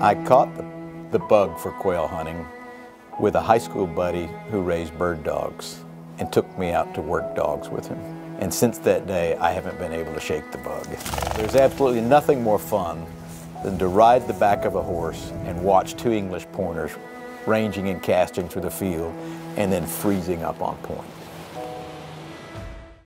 I caught the, the bug for quail hunting with a high school buddy who raised bird dogs and took me out to work dogs with him. And since that day, I haven't been able to shake the bug. There's absolutely nothing more fun than to ride the back of a horse and watch two English pointers ranging and casting through the field and then freezing up on point.